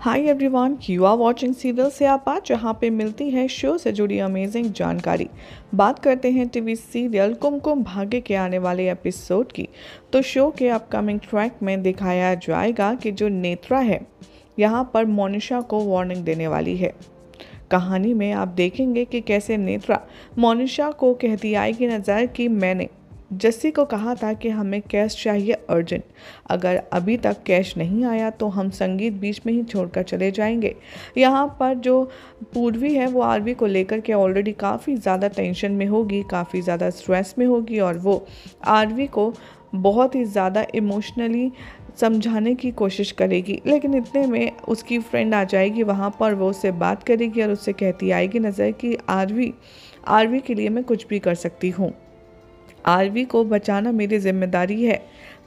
Hi everyone you are watching serial से आपा जहाँ पे मिलती है शो से जुड़ी अमेजिंग जानकारी। बात करते हैं टीवी सीरियल कुमकुम भाग्य के आने वाले एपिसोड की। तो शो के अपकमिंग ट्रैक में दिखाया जाएगा कि जो नेत्रा है, यहाँ पर मोनिशा को वार्निंग देने वाली है। कहानी में आप देखेंगे कि कैसे नेत्रा मोनिशा को कहती आएगी नज़र कि मैंने जस्सी को कहा था कि हमें कैश चाहिए अर्जेंट। अगर अभी तक कैश नहीं आया तो हम संगीत बीच में ही छोड़कर चले जाएँगे। यहाँ पर जो पूर्वी है वो आरवी को लेकर के ऑलरेडी काफ़ी ज़्यादा टेंशन में होगी, काफ़ी ज़्यादा स्ट्रेस में होगी और वो आरवी को बहुत ही ज़्यादा इमोशनली समझाने की कोशिश करेगी। लेकिन इतने में उसकी फ्रेंड आ जाएगी, वहाँ पर वो उससे बात करेगी और उससे कहती आएगी, नज़र कि आरवी आरवी के लिए मैं कुछ भी कर सकती हूँ। आरवी को बचाना मेरी ज़िम्मेदारी है।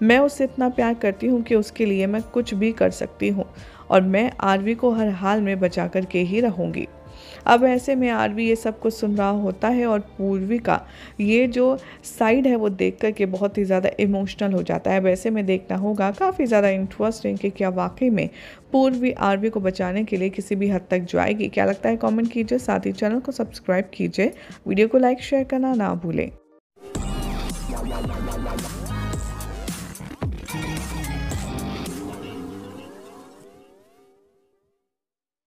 मैं उससे इतना प्यार करती हूँ कि उसके लिए मैं कुछ भी कर सकती हूँ और मैं आरवी को हर हाल में बचा कर के ही रहूँगी। अब ऐसे में आरवी ये सब कुछ सुन रहा होता है और पूर्वी का ये जो साइड है वो देख कर के बहुत ही ज़्यादा इमोशनल हो जाता है। अब ऐसे में देखना होगा, काफ़ी ज़्यादा इंटरेस्टिंग कि क्या वाकई में पूर्वी आरवी को बचाने के लिए किसी भी हद तक जाएगी क्या लगता है कॉमेंट कीजिए, साथ ही चैनल को सब्सक्राइब कीजिए। वीडियो को लाइक शेयर करना ना भूलें।